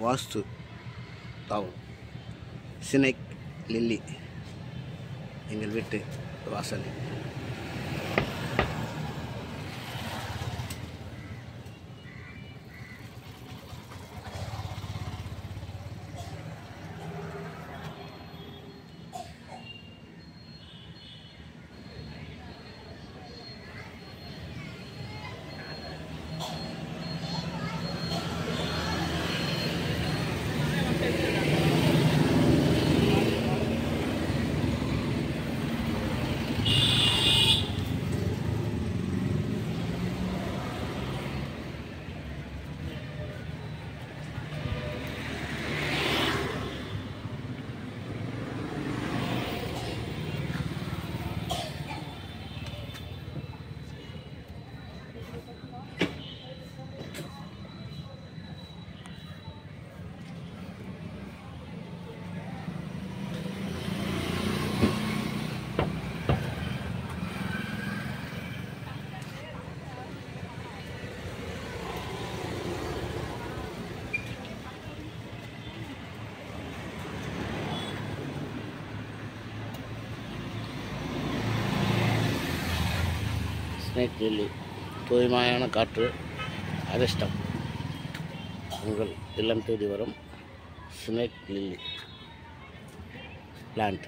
வாஸ்து தாவம் சினைக் lily எங்கள் வீட்டு வாசலில் ஸ்னேக் லில்லி தூய்மையான காற்று அதிர்ஷ்டம். உங்கள் இல்லம் தேடி வரும் ஸ்னேக் லில்லி பிளான்ட்